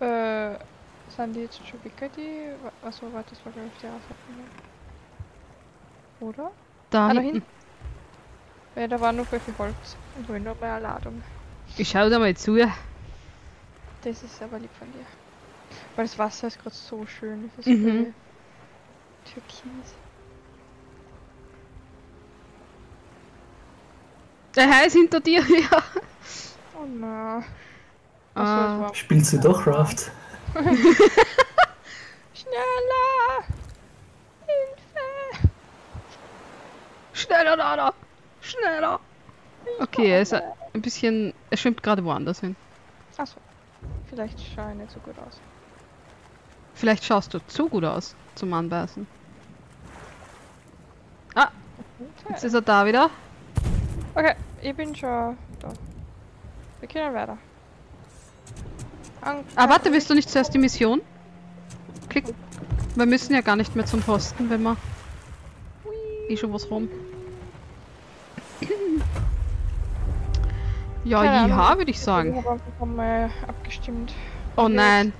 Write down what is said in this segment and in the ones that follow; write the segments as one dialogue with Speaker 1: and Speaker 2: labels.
Speaker 1: Äh, sind die jetzt schon die... Achso, warte, das war glaube ich die Ausatmung. Oder?
Speaker 2: Da,
Speaker 1: Ah, da
Speaker 2: hinten.
Speaker 1: Ja, da war noch voll viel Holz. Und wohl noch mehr Ladung.
Speaker 2: Ich schau da mal zu.
Speaker 1: Das ist aber lieb von dir. Weil das Wasser ist gerade so schön. Das ist
Speaker 2: Mhm.
Speaker 1: türkis.
Speaker 2: Der Herr ist hinter dir, ja.
Speaker 1: Oh nein.
Speaker 2: Ah.
Speaker 1: Achso, das war...
Speaker 3: Spielt sie doch Raft?
Speaker 1: Schneller! Hilfe!
Speaker 2: Schneller, da, da. Schneller. Okay, er ist ein bisschen. Er schwimmt gerade woanders hin.
Speaker 1: Achso. Vielleicht schaue ich nicht so gut aus.
Speaker 2: Vielleicht schaust du zu gut aus zum Anbeißen. Ah, jetzt ist er da wieder.
Speaker 1: Okay, ich bin schon da. Wir können weiter.
Speaker 2: Ah, warte, willst du nicht zuerst die Mission? Klick. Wir müssen ja gar nicht mehr zum Posten, wenn wir eh schon was rum. Ja,
Speaker 1: Keine
Speaker 2: würde ich sagen.
Speaker 1: abgestimmt.
Speaker 2: Oh nein.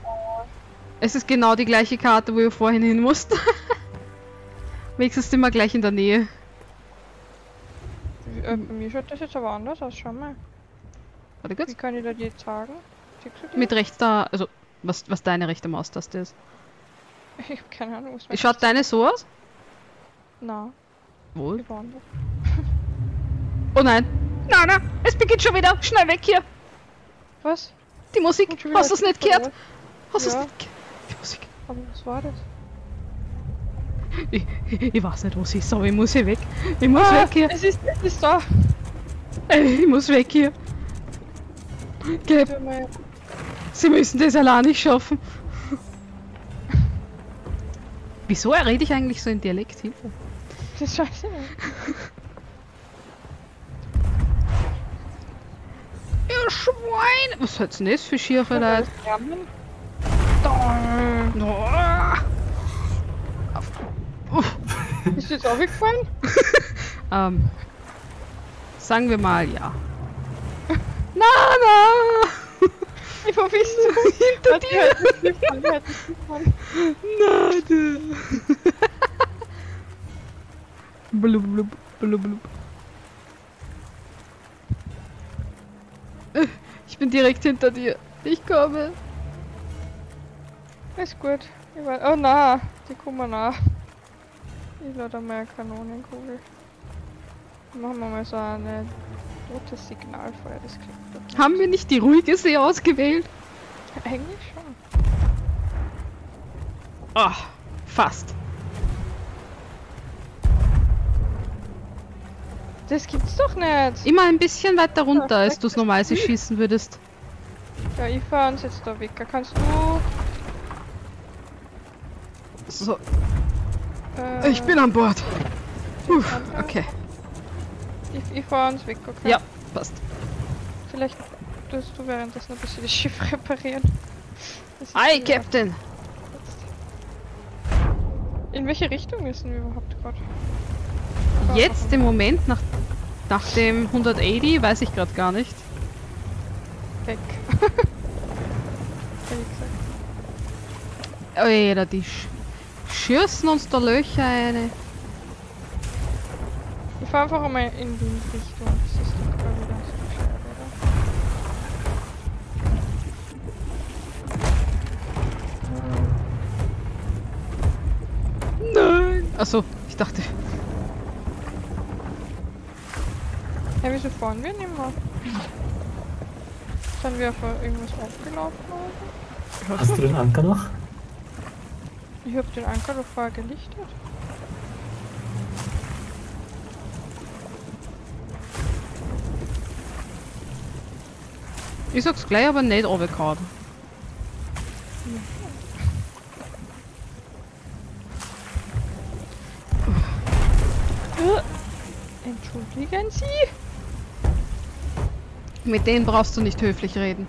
Speaker 2: Es ist genau die gleiche Karte, wo wir vorhin hin mussten. Wenigstens sind wir gleich in der Nähe.
Speaker 1: Äh, mir schaut das jetzt aber anders aus, schau mal.
Speaker 2: Warte
Speaker 1: Wie
Speaker 2: kurz.
Speaker 1: kann ich da die jetzt sagen?
Speaker 2: Mit rechts da, also was, was deine rechte Maustaste ist.
Speaker 1: Ich habe keine Ahnung, was
Speaker 2: schaut deine so aus?
Speaker 1: Na,
Speaker 2: Wohl. Oh nein. Nein, nein, es beginnt schon wieder. Schnell weg hier.
Speaker 1: Was?
Speaker 2: Die Musik. Hast du es nicht gehört? Hast du es
Speaker 1: Ja.
Speaker 2: nicht gehört? Die Musik.
Speaker 1: Aber was war das?
Speaker 2: Ich, ich, ich weiß nicht, wo sie ist, aber ich muss hier weg. Ich muss
Speaker 1: Ah,
Speaker 2: weg hier.
Speaker 1: Es ist, es ist da.
Speaker 2: Ich muss weg hier.
Speaker 1: Mal-
Speaker 2: sie müssen das allein nicht schaffen. Wieso rede ich eigentlich so in Dialekt? Hilfe.
Speaker 1: Das ist scheiße.
Speaker 2: Ihr Schwein! Was hat's denn das für schiere Leute?
Speaker 1: Ist jetzt aufgefallen?
Speaker 2: Ähm, sagen wir mal ja. Na, na!
Speaker 1: Ich wo bist du? Hinter dir!
Speaker 2: Na, du! blub, blub, blub, blub. Äh, Ich bin direkt hinter dir. Ich komme.
Speaker 1: Ist gut. Ich weiß, oh na, die kommen nach. Ich lade mal eine Kanonenkugel. Machen wir mal so eine rotes Signalfeuer, das klingt gut.
Speaker 2: Haben wir nicht die ruhige See ausgewählt?
Speaker 1: Eigentlich schon.
Speaker 2: Ah, fast.
Speaker 1: Das gibt's doch nicht!
Speaker 2: Immer ein bisschen weiter runter, als du es normalerweise schießen würdest.
Speaker 1: Ja, ich fahr uns jetzt da weg. Kannst du.
Speaker 2: So,
Speaker 1: Äh,
Speaker 2: ich bin an Bord. Puh,
Speaker 1: Anfang?
Speaker 2: okay.
Speaker 1: Ich, ich fahr uns weg, okay?
Speaker 2: Ja, passt.
Speaker 1: Vielleicht tust du währenddessen ein bisschen das Schiff reparieren. Das viel
Speaker 2: Captain!
Speaker 1: In welche Richtung müssen wir überhaupt gerade?
Speaker 2: Jetzt im Moment, nach, nach dem 180, weiß ich gerade gar nicht.
Speaker 1: Weg. Hätte ich gesagt.
Speaker 2: Die sch schürzen uns da Löcher eine.
Speaker 1: Ich fahr einfach einmal in Windrichtung. Das ist doch ich ganz so gescheit, oder?
Speaker 2: Nein! Achso, ich dachte.
Speaker 1: Hä, wieso fahren wir nicht mehr? Sind wir auf irgendwas aufgelaufen oder?
Speaker 3: Hast du den Anker noch?
Speaker 1: Ich hab den Anker doch vorher gelichtet.
Speaker 2: Ich sag's gleich, aber nicht runtergehauen.
Speaker 1: Äh, Entschuldigen Sie?
Speaker 2: Mit denen brauchst du nicht höflich reden.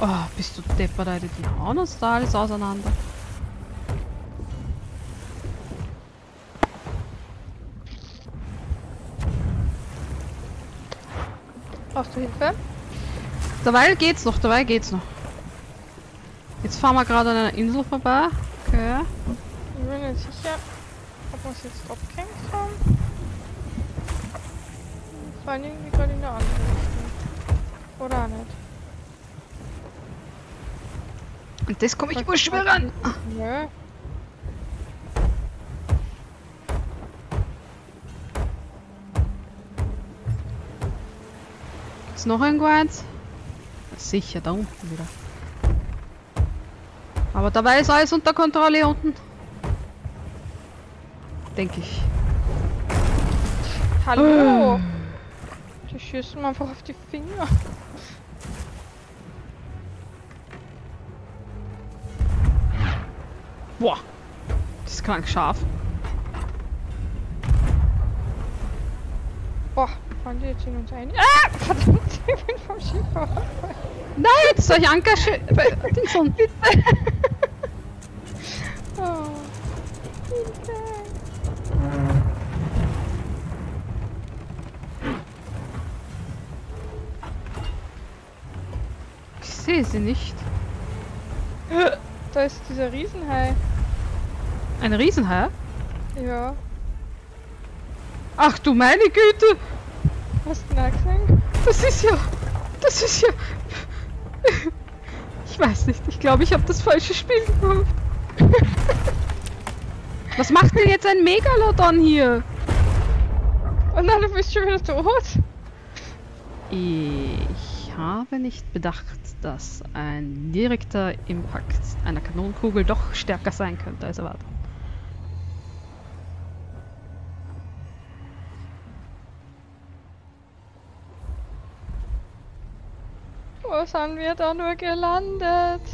Speaker 2: Oh, bist du deppert, Alter. Die hauen uns da alles auseinander.
Speaker 1: Brauchst du Hilfe?
Speaker 2: Derweil geht's noch, derweil geht's noch. Jetzt fahren wir gerade an einer Insel vorbei. Okay.
Speaker 1: Ich bin nicht sicher, ob wir es jetzt abgehängt haben. Wir fahren irgendwie gerade in eine andere Richtung. Oder auch nicht.
Speaker 2: Und das komme ich wohl schwer an.
Speaker 1: Nö.
Speaker 2: Ist noch irgendwo eins? Sicher, da unten wieder. Aber dabei ist alles unter Kontrolle hier unten. Denke ich.
Speaker 1: Hallo! Die schießen mir einfach auf die Finger.
Speaker 2: Boah. Das ist krank scharf.
Speaker 1: Boah, fahren die jetzt in uns ein? Ah! Verdammt, ich bin vom Schiff.
Speaker 2: Nein, soll ich Anker bei Dingson?
Speaker 1: Oh.
Speaker 2: Ich sehe sie nicht.
Speaker 1: Da ist dieser Riesenhai.
Speaker 2: Ein Riesenhai?
Speaker 1: Ja.
Speaker 2: Ach du meine Güte!
Speaker 1: Hast du auch gesehen?
Speaker 2: Das ist ja... Das ist ja... Ich weiß nicht. Ich glaube, ich habe das falsche Spiel gekauft. Was macht denn jetzt ein Megalodon hier?
Speaker 1: Oh nein, du bist schon wieder tot.
Speaker 2: Ich habe nicht bedacht, dass ein direkter Impact einer Kanonenkugel doch stärker sein könnte als erwartet.
Speaker 1: Wo sind wir da nur gelandet?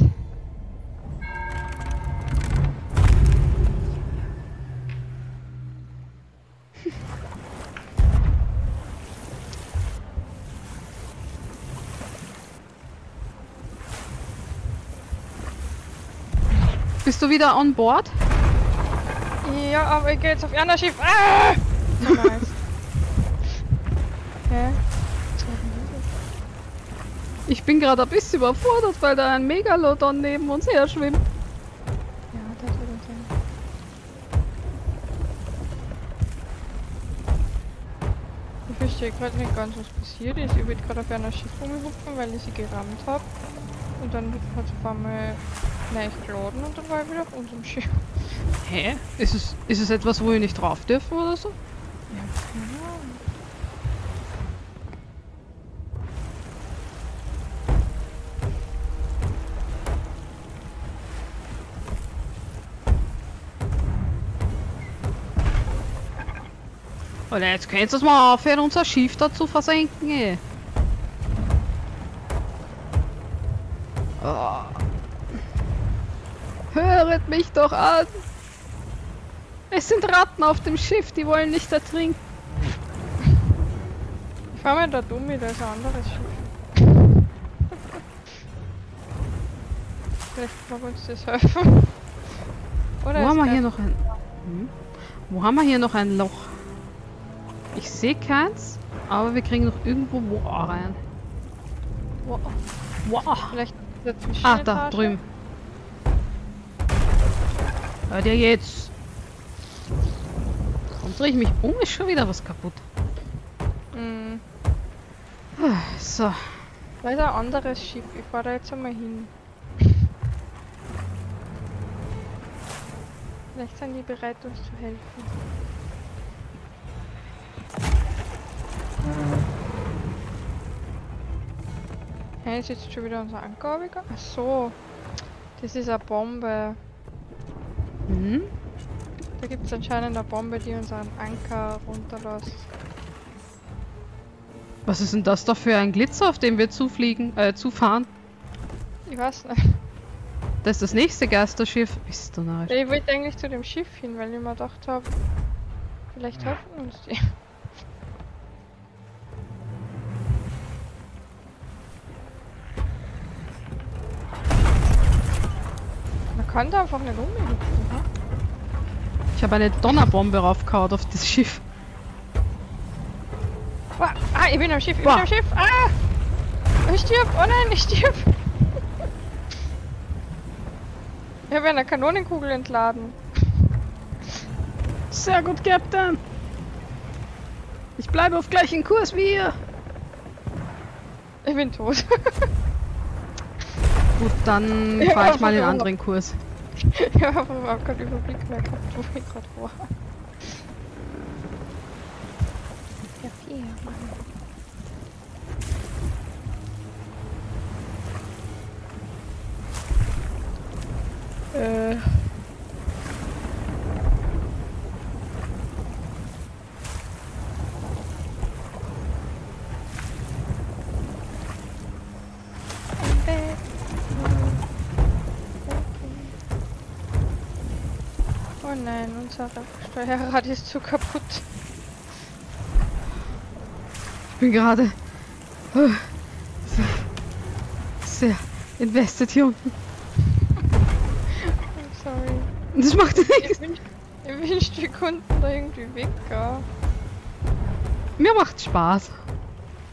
Speaker 2: Bist du wieder on board?
Speaker 1: Ja, aber ich gehe jetzt auf Jana Schiff. Ah! Nice. Hä?
Speaker 2: Ich bin gerade ein bisschen überfordert, weil da ein Megalodon neben uns her schwimmt.
Speaker 1: Ja, das wird sein. Ich verstehe gerade nicht ganz, was passiert ist. Ich wollte gerade auf einer Schiff rumhupfen, weil ich sie gerammt habe. Und dann hat es auf einmal neu geladen und dann war ich wieder auf unserem Schiff.
Speaker 2: Hä? Ist es, ist es etwas, wo wir nicht drauf dürfen oder so?
Speaker 1: Ja, keine Ahnung.
Speaker 2: Oder jetzt könnt ihr es mal aufhören, unser Schiff da zu versenken, ey. Oh. Höret mich doch an! Es sind Ratten auf dem Schiff, die wollen nicht ertrinken.
Speaker 1: Ich fahr mal da dumm mit, das ist ein anderes Schiff. Vielleicht mag uns das helfen. Oder
Speaker 2: Wo haben wir hier noch ein... Hm? Wo haben wir hier noch ein Loch? Ich sehe keins, aber wir kriegen noch irgendwo Boah rein.
Speaker 1: Wow.
Speaker 2: Wow.
Speaker 1: Vielleicht
Speaker 2: Ah, da drüben. Hört ihr jetzt? Warum drehe ich mich um? Ist schon wieder was kaputt.
Speaker 1: Mhm.
Speaker 2: So.
Speaker 1: Da ist ein anderes Schiff. Ich fahre da jetzt einmal hin. Vielleicht sind die bereit, uns zu helfen. Hey, ist jetzt schon wieder unser Anker? Ach so. Das ist eine Bombe.
Speaker 2: Mhm.
Speaker 1: Da gibt es anscheinend eine Bombe, die unseren Anker runterlässt.
Speaker 2: Was ist denn das da für ein Glitzer, auf dem wir zufliegen, äh, zufahren?
Speaker 1: Ich weiß nicht.
Speaker 2: Das ist das nächste Geisterschiff. Bist du narrisch?
Speaker 1: Ich wollte eigentlich zu dem Schiff hin, weil ich mir gedacht habe, vielleicht helfen uns die. Da einfach nicht umhüpfen?
Speaker 2: Ich habe eine Donnerbombe raufgehauen auf das Schiff.
Speaker 1: Ah, ich bin am Schiff, ich
Speaker 2: Wow.
Speaker 1: bin am Schiff! Ah! Ich stirb! Oh nein, ich stirb! Ich habe eine Kanonenkugel entladen.
Speaker 2: Sehr gut, Captain. Ich bleibe auf gleichen Kurs wie ihr.
Speaker 1: Ich bin tot.
Speaker 2: Gut, dann
Speaker 1: Ja,
Speaker 2: fahre ich mal den anderen Kurs.
Speaker 1: ich habe aber überhaupt keinen Überblick mehr gehabt, wo ich gerade war. Ja, vier, Mann. Äh. Oh nein, unser Steuerrad ist zu kaputt.
Speaker 2: Ich bin gerade äh, sehr, invested hier unten.
Speaker 1: I'm sorry.
Speaker 2: Das macht nichts.
Speaker 1: Ich wünschte, wir konnten da irgendwie weg, gell?
Speaker 2: Mir macht Spaß.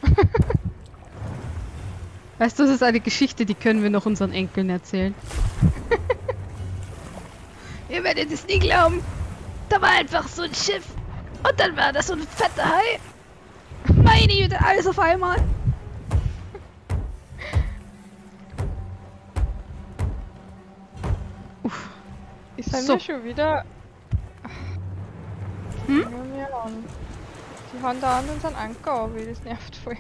Speaker 2: Weißt du, das ist eine Geschichte, die können wir noch unseren Enkeln erzählen. Ihr werdet es nie glauben. Da war einfach so ein Schiff. Und dann war das so ein fetter Hai. Meine Güte, alles auf einmal. Uff.
Speaker 1: Ich sind
Speaker 2: So.
Speaker 1: schon wieder.
Speaker 2: Hm?
Speaker 1: Die haben da an unseren Anker auf, das nervt voll.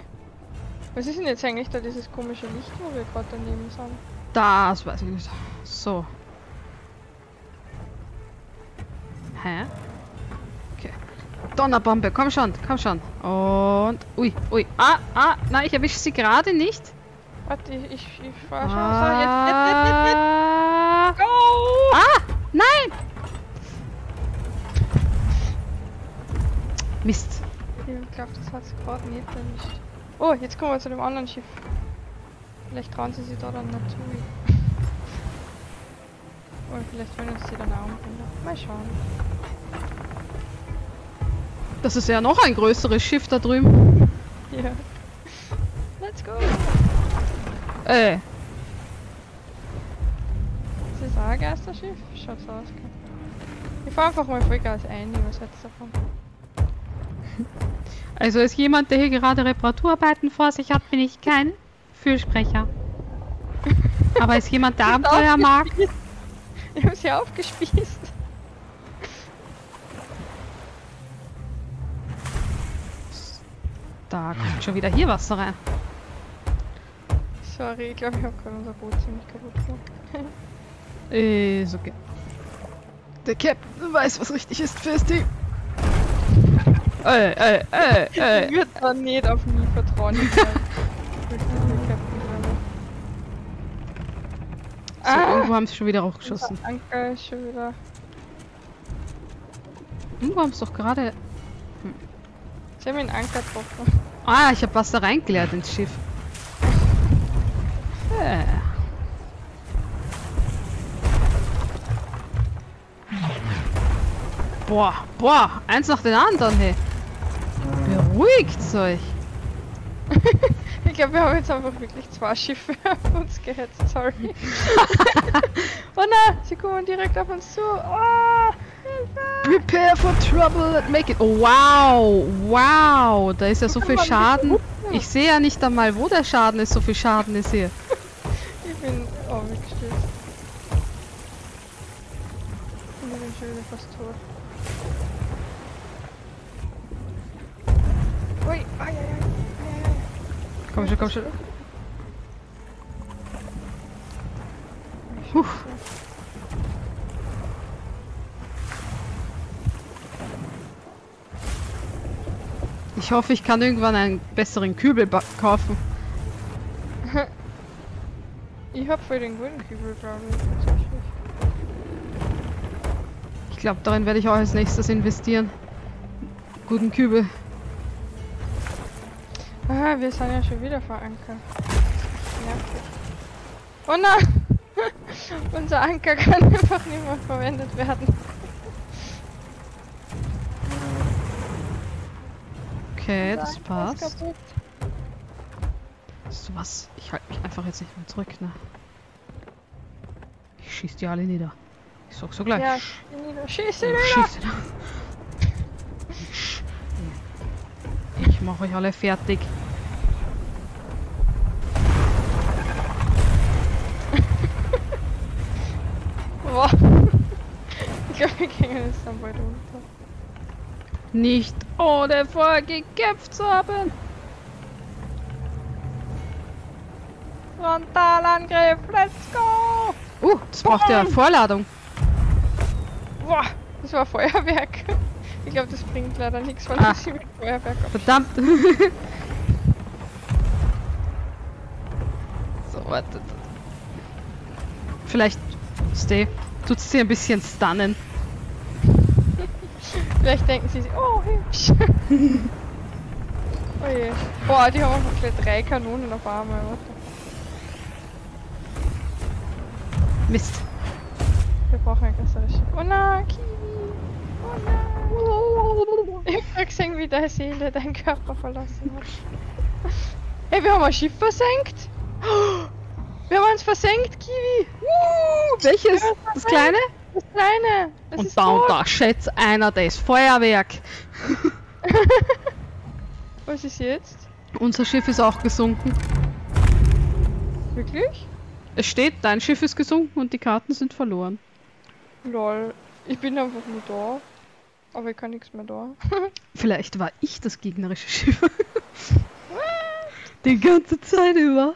Speaker 1: Was ist denn jetzt eigentlich da dieses komische Licht, wo wir gerade daneben sind?
Speaker 2: Das weiß ich nicht. So. Hä? Okay. Donnerbombe, komm schon, komm schon. Und. Ui, ui. Ah, ah, nein, ich erwische sie gerade nicht.
Speaker 1: Warte, ich, ich, ich fahr schon. So, jetzt, jetzt, jetzt, jetzt,
Speaker 2: Ah,
Speaker 1: jetzt. Go!
Speaker 2: ah, nein! Mist.
Speaker 1: Ich glaube, das hat es gerade nicht erwischt. Oh, jetzt kommen wir zu dem anderen Schiff. Vielleicht trauen sie sich da dann nicht zu. Oder vielleicht wollen uns die dann auch umbringen. Mal schauen.
Speaker 2: Das ist ja noch ein größeres Schiff da drüben.
Speaker 1: Ja. Let's go!
Speaker 2: Äh,
Speaker 1: Ist das auch ein Geisterschiff? Schaut so aus. Ich fahr einfach mal Vollgas ein, was hältst du davon?
Speaker 2: also ist jemand, der hier gerade Reparaturarbeiten vor sich hat, bin ich kein Fürsprecher. Aber ist jemand, der Abenteuer mag?
Speaker 1: Ich hab sie aufgespießt.
Speaker 2: Da kommt schon wieder hier Wasser rein.
Speaker 1: Sorry, ich glaube, ich habe gerade unser Boot ziemlich kaputt gemacht.
Speaker 2: Ist okay. Der Captain weiß, was richtig ist für das Team. Ey, ey, ey,
Speaker 1: Ich
Speaker 2: ey.
Speaker 1: würde da nicht auf mich vertrauen. Ich ich will nicht Captain.
Speaker 2: So,
Speaker 1: Ah!
Speaker 2: irgendwo haben sie schon wieder hochgeschossen.
Speaker 1: Ist schon wieder.
Speaker 2: Irgendwo haben sie doch gerade...
Speaker 1: Sie haben den Anker getroffen.
Speaker 2: Ah, ich habe Wasser reingeleert ins Schiff. Äh. Boah, boah, eins nach dem anderen, hey. Beruhigt euch.
Speaker 1: Ich glaube, wir haben jetzt einfach wirklich zwei Schiffe auf uns gehetzt. Sorry. oh nein, sie kommen direkt auf uns zu. Oh!
Speaker 2: Prepare for trouble and make it. Oh, wow, wow, da ist ja so viel Schaden. Ich sehe ja nicht einmal, wo der Schaden ist. So viel Schaden ist hier.
Speaker 1: Ich bin oh, weggestürzt. Und ich bin schon wieder fast tot. Ui, ai, ai, ai, ai.
Speaker 2: Komm schon, komm schon. Puh. Ich hoffe, ich kann irgendwann einen besseren Kübel kaufen.
Speaker 1: Ich hab voll den guten Kübel, glaube ich. tatsächlich.
Speaker 2: Ich glaube, darin werde ich auch als nächstes investieren. Guten Kübel.
Speaker 1: Ah, wir sind ja schon wieder verankert. Nervig. Oh nein! Unser Anker kann einfach nicht mehr verwendet werden.
Speaker 2: Okay, das passt. Weißt du was? Ich halte mich einfach jetzt nicht mehr zurück, ne? Ich schieß die alle nieder. Ich sag so gleich.
Speaker 1: Ja,
Speaker 2: Sch-
Speaker 1: schieß
Speaker 2: ich
Speaker 1: nieder!
Speaker 2: schieß nieder. Ich mach euch alle fertig.
Speaker 1: Boah. Ich glaube, wir gehen jetzt dann bald runter.
Speaker 2: Nicht ohne vorher gekämpft zu haben.
Speaker 1: Frontalangriff, let's go!
Speaker 2: Uh, das braucht ja
Speaker 1: Boom.
Speaker 2: Vorladung.
Speaker 1: Boah, das war Feuerwerk. Ich glaube, das bringt leider nichts, weil
Speaker 2: Ah.
Speaker 1: ich sie mit Feuerwerk ab.
Speaker 2: Verdammt. so, warte. Vielleicht, Stay, tut's dir ein bisschen stunnen.
Speaker 1: Vielleicht denken sie sich, oh, hübsch. oh je. Boah, die haben einfach gleich drei Kanonen auf einmal.
Speaker 2: Mist.
Speaker 1: Wir brauchen ein größeres Schiff. Oh nein, Kiwi! Oh nein! Ich hab gesehen, wie deine Seele deinen Körper verlassen hat. Hey, wir haben ein Schiff versenkt! Wir haben uns versenkt, Kiwi!
Speaker 2: Uh, welches? Das kleine?
Speaker 1: Das kleine! Das
Speaker 2: Und
Speaker 1: ist
Speaker 2: da und da schätzt einer das Feuerwerk.
Speaker 1: Was ist jetzt?
Speaker 2: Unser Schiff ist auch gesunken.
Speaker 1: Wirklich?
Speaker 2: Es steht, dein Schiff ist gesunken und die Karten sind verloren.
Speaker 1: Lol. Ich bin einfach nur da. Aber ich kann nichts mehr da.
Speaker 2: Vielleicht war ich das gegnerische Schiff. Die ganze Zeit über.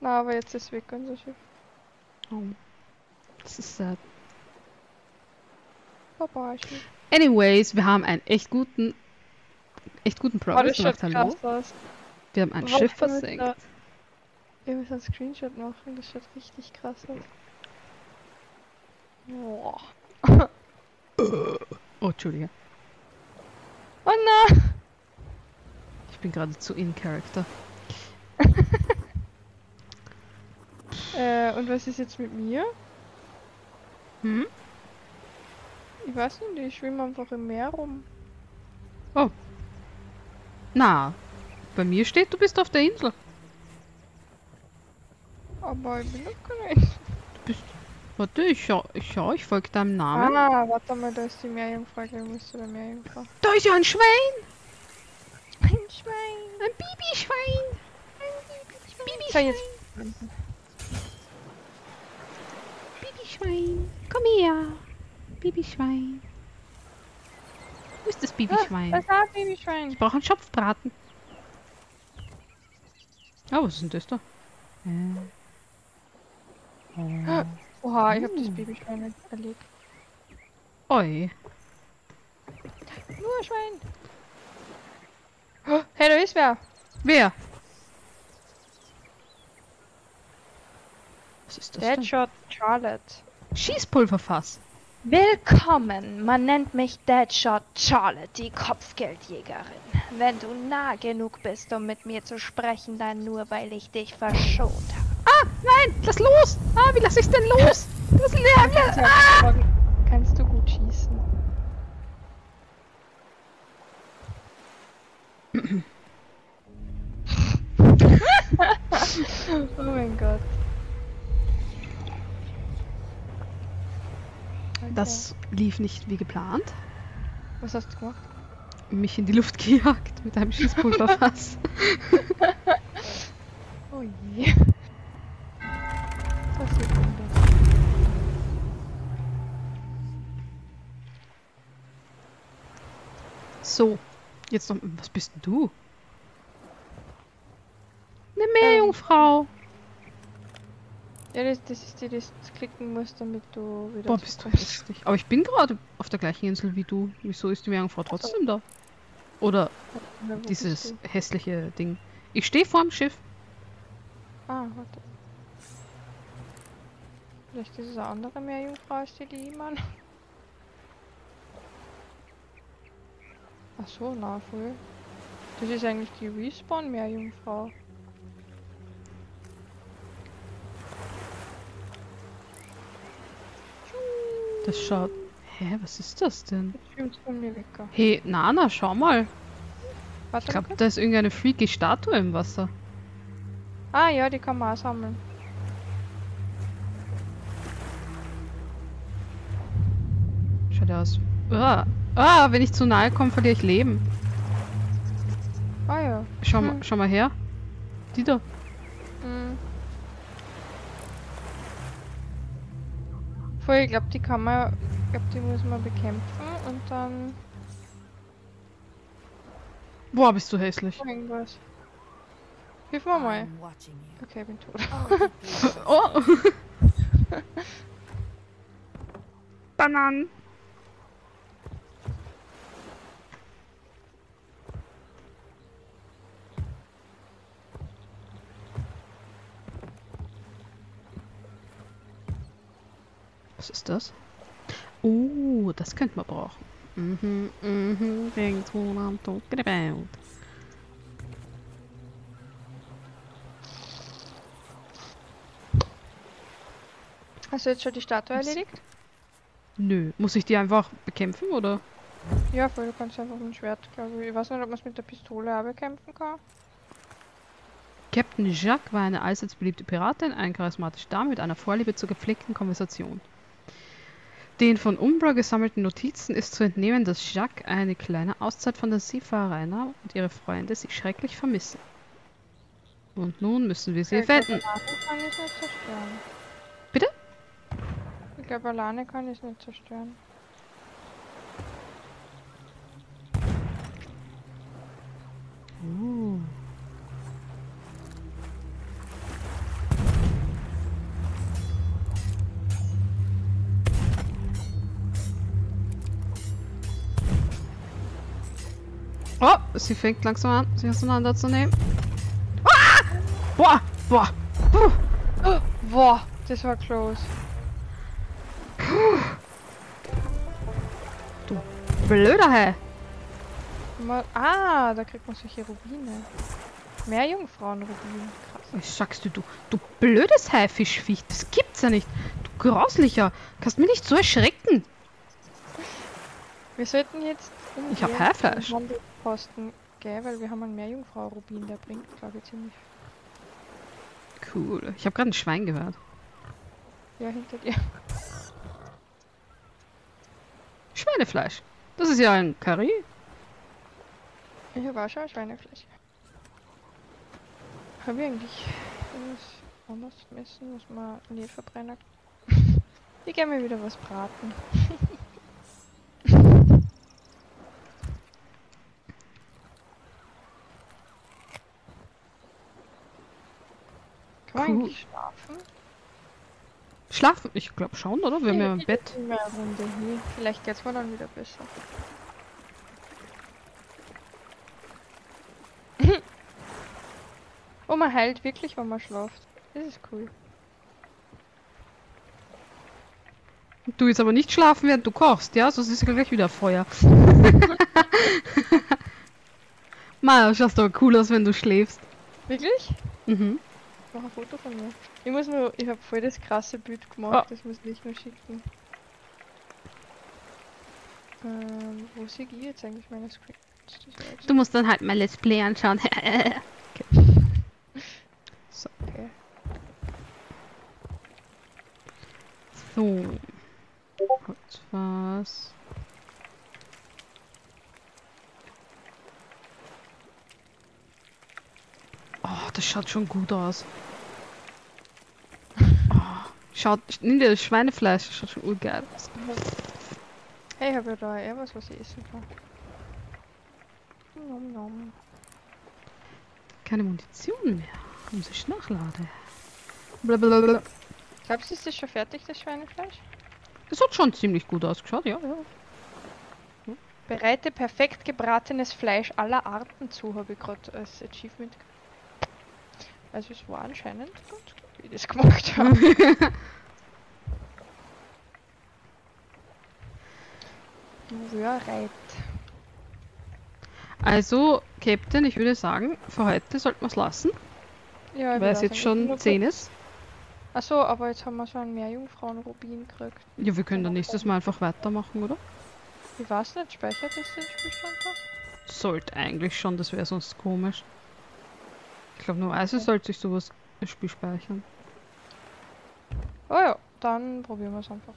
Speaker 1: Na, aber jetzt ist weg unser Schiff.
Speaker 2: Oh. Das ist sad.
Speaker 1: Schiff.
Speaker 2: Anyways, wir haben einen echt guten, echt guten
Speaker 1: Oh,
Speaker 2: Progress
Speaker 1: schaut
Speaker 2: gemacht. Hallo.
Speaker 1: krass.
Speaker 2: Wir haben ein
Speaker 1: Was
Speaker 2: Schiff versenkt.
Speaker 1: da- Ich muss einen Screenshot machen, das schaut richtig krass aus. Boah.
Speaker 2: Oh, Entschuldige.
Speaker 1: Oh nein!
Speaker 2: Ich bin gerade zu in Character.
Speaker 1: Äh, und was ist jetzt mit mir?
Speaker 2: Hm?
Speaker 1: Ich weiß nicht, ich schwimme einfach im Meer rum.
Speaker 2: Na, bei mir steht, du bist auf der Insel.
Speaker 1: Aber ich bin doch keine Insel.
Speaker 2: Du bist. Warte, ich schau, ich, schau, ich folge deinem Namen.
Speaker 1: Ah, warte mal, da ist die Meerjungfrau, ich muss zu der Meerjungfrau.
Speaker 2: Da ist ja ein Schwein!
Speaker 1: Ein Schwein!
Speaker 2: Ein Babyschwein!
Speaker 1: So, jetzt.
Speaker 2: Babyschwein! Komm her! Babyschwein! Wo ist das
Speaker 1: Ah,
Speaker 2: Babyschwein?
Speaker 1: das ist ein Babyschwein.
Speaker 2: Ich brauche einen Schopfbraten. Ah, was ist denn das da? Äh.
Speaker 1: Oha, ich hab das
Speaker 2: Uh.
Speaker 1: Babyschwein erlegt.
Speaker 2: Oi.
Speaker 1: Nur ein Schwein. Oh, hey, da ist wer.
Speaker 2: Wer? Was ist das?
Speaker 1: Deadshot Charlotte.
Speaker 2: Schießpulverfass.
Speaker 3: Willkommen, man nennt mich Deadshot Charlotte, die Kopfgeldjägerin. Wenn du nah genug bist, um mit mir zu sprechen, dann nur, weil ich dich verschont habe.
Speaker 2: Ah, nein, lass los! Ah, wie lass ich's denn los? Das
Speaker 1: du,
Speaker 2: ah!
Speaker 1: kannst du gut schießen.
Speaker 2: Das lief nicht wie geplant.
Speaker 1: Was hast du gemacht?
Speaker 2: Mich in die Luft gejagt mit einem Schießpulverfass.
Speaker 1: Oh je. Was passiert denn das?
Speaker 2: so, jetzt noch. Was bist denn du? Eine Meerjungfrau.
Speaker 1: Ja, das, das ist die, das du klicken musst, damit du wieder
Speaker 2: Boah, bist du hässlich. Aber ich bin gerade auf der gleichen Insel wie du. Wieso ist die Meerjungfrau trotzdem da? Oder
Speaker 1: bist
Speaker 2: dieses hässliche Ding. Ich stehe vorm Schiff.
Speaker 1: Ah, warte. Vielleicht ist es eine andere Meerjungfrau als die, die Mann. Ach so, na voll. Das ist eigentlich die Respawn-Meerjungfrau.
Speaker 2: Das schaut. Hä, was ist das denn? Hey, Nana, schau mal.
Speaker 1: Warte
Speaker 2: Ich glaube, da ist irgendeine freaky Statue im Wasser.
Speaker 1: Ah ja, die kann man auch sammeln.
Speaker 2: Schaut aus. Ah, ah, wenn ich zu nahe komme, verliere ich Leben.
Speaker 1: Ah ja.
Speaker 2: Schau,
Speaker 1: Hm.
Speaker 2: mal, schau mal her. Die da.
Speaker 1: Voll, ich glaube, die kann man, ich glaube, die muss man bekämpfen und dann
Speaker 2: Boah, bist du hässlich.
Speaker 1: irgendwas. Hilf mir mal. Okay, ich bin tot.
Speaker 4: Oh.
Speaker 2: Oh! Bananen. Was ist das? Oh, das könnte man brauchen. Mhm, mhm, irgendwo am Tod gebaut.
Speaker 1: Hast du jetzt schon die Statue erledigt?
Speaker 2: Nö, muss ich die einfach bekämpfen oder?
Speaker 1: Ja, voll, du kannst einfach mit dem Schwert, glaube ich. Ich weiß nicht, ob man es mit der Pistole auch bekämpfen kann.
Speaker 2: Captain Jacques war eine allseits beliebte Piratin, eine charismatische Dame mit einer Vorliebe zur gepflegten Konversation. Den von Umbra gesammelten Notizen ist zu entnehmen, dass Jacques eine kleine Auszeit von der Seefahrerei nahm und ihre Freunde sie schrecklich vermissen. Und nun müssen wir sie
Speaker 1: nicht zerstören.
Speaker 2: Bitte?
Speaker 1: Ich glaube, alleine kann ich nicht zerstören.
Speaker 2: Oh. Oh, sie fängt langsam an, sich auseinanderzunehmen. Ah! Boah, boah. Puh.
Speaker 1: Boah, das war close.
Speaker 2: Blöder Hä.
Speaker 1: Mal, ah, da kriegt man solche Rubine. Mehr Jungfrauenrubine. Krass.
Speaker 2: Was sagst du, du, du blödes Haifischviech? Das gibt's ja nicht. Du grauslicher. Kannst mich nicht so erschrecken.
Speaker 1: Wir sollten jetzt
Speaker 2: Ich hab
Speaker 1: umgehend
Speaker 2: Haarfleisch.
Speaker 1: zum Handelsposten gehen, weil wir haben einen Meerjungfrau-Rubin, der bringt, glaube ich, ziemlich
Speaker 2: Cool. Ich habe gerade ein Schwein gehört.
Speaker 1: ja hinter dir.
Speaker 2: Schweinefleisch. Das ist ja ein Curry.
Speaker 1: Ich habe auch schon ein Schweinefleisch. Habe ich eigentlich irgendwas anderes zum Essen, was man nicht verbrennen? Ich gerne mir wieder was braten. Kann man
Speaker 2: Cool.
Speaker 1: eigentlich schlafen?
Speaker 2: Schlafen? Ich glaube schon, oder? Wir haben ja ein
Speaker 1: Ich-
Speaker 2: Bett.
Speaker 1: ich-. Vielleicht geht's mir dann wieder besser. oh, man heilt wirklich, wenn man schlaft. Das ist cool.
Speaker 2: Du jetzt aber nicht schlafen, während du kochst, ja? Sonst ist ja gleich wieder Feuer. Mal, schaust aber cool aus, wenn du schläfst.
Speaker 1: Wirklich?
Speaker 2: Mhm.
Speaker 1: Ich mach ein Foto von mir. Ich muss nur, ich habe voll das krasse Bild gemacht, das muss ich nur schicken. Ähm, wo sehe ich jetzt eigentlich meine Screen?
Speaker 2: Du musst dann halt mal Let's Play anschauen. okay. So.
Speaker 1: Okay.
Speaker 2: So. Kurz was. Oh, das schaut schon gut aus. Oh, schaut, nimm dir das Schweinefleisch, das schaut schon urgeil aus.
Speaker 1: Hey, ich habe ja da eher was, was ich essen kann. Nom nom.
Speaker 2: Keine Munition mehr. Muss ich nachladen. Blablabla.
Speaker 1: Glaubst du, ist das schon fertig, das Schweinefleisch?
Speaker 2: Das hat schon ziemlich gut ausgeschaut, ja, ja.
Speaker 1: Bereite perfekt gebratenes Fleisch aller Arten zu, habe ich gerade als Achievement. Also es war anscheinend ganz gut, wie ich das gemacht habe. Röhrreit.
Speaker 2: Also, Captain, ich würde sagen, für heute sollten wir es lassen,
Speaker 1: Ja,
Speaker 2: weil es jetzt schon 10 ist.
Speaker 1: Achso, aber jetzt haben wir schon einen Meerjungfrauen-Rubin gekriegt.
Speaker 2: Ja, wir können dann nächstes Mal einfach weitermachen, oder?
Speaker 1: Ich weiß nicht, speichert das den Spielstand noch?
Speaker 2: Sollte eigentlich schon, das wäre sonst komisch. Ich glaube, normalerweise sollte sich sowas im Spiel speichern.
Speaker 1: Oh ja, dann probieren wir es einfach.